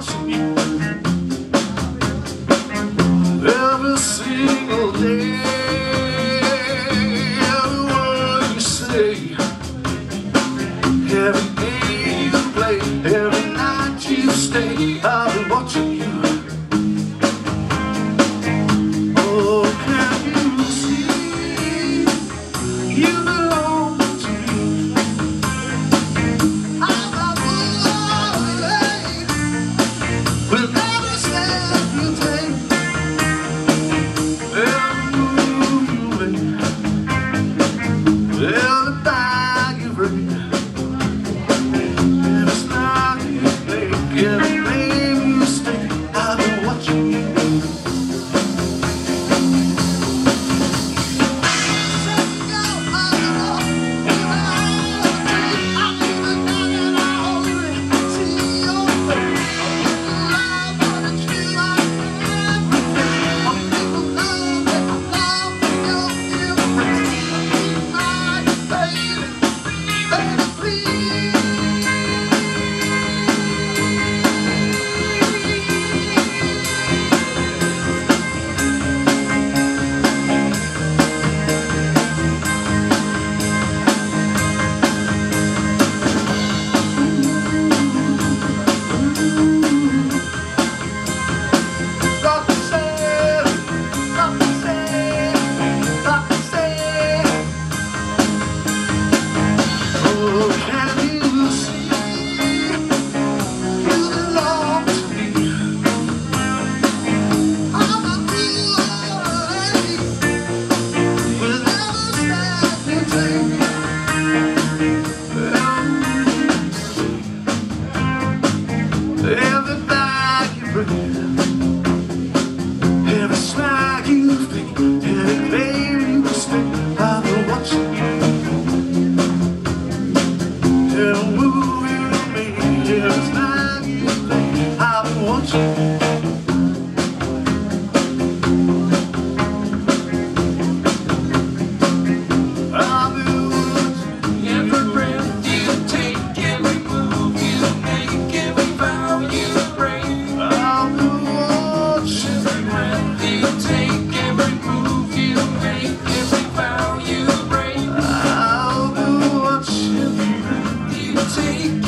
touch me Every single day Every word you say. Every day you play Every night you stay. I've been watching you. Lord. Every smile you've every baby you spit, I've been watching you. Take